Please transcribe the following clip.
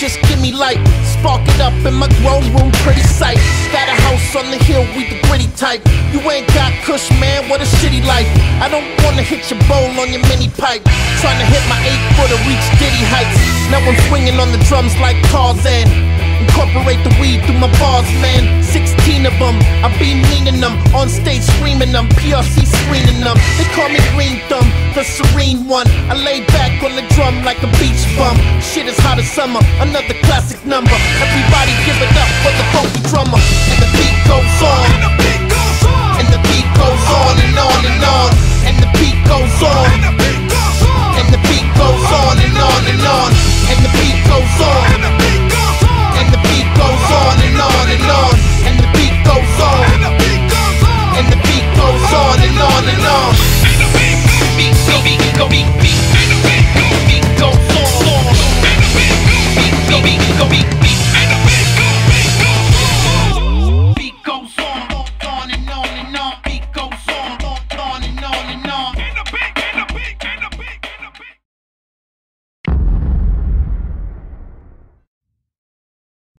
just give me light. Spark it up in my grown room, pretty sight. Got a house on the hill, we the gritty type. You ain't got kush, man, what a shitty life. I don't wanna hit your bowl on your mini pipe. Trying to hit my eight footer, reach Diddy heights. Now I'm swinging on the drums like Tarzan. Incorporate the weed through my bars, man. 16 of them, I be meaning them. On stage screaming them, PRC screening them. They call me Green Thumb, the serene one. I lay back on the drum like a beach bum. Shit is hot as summer, another classic number.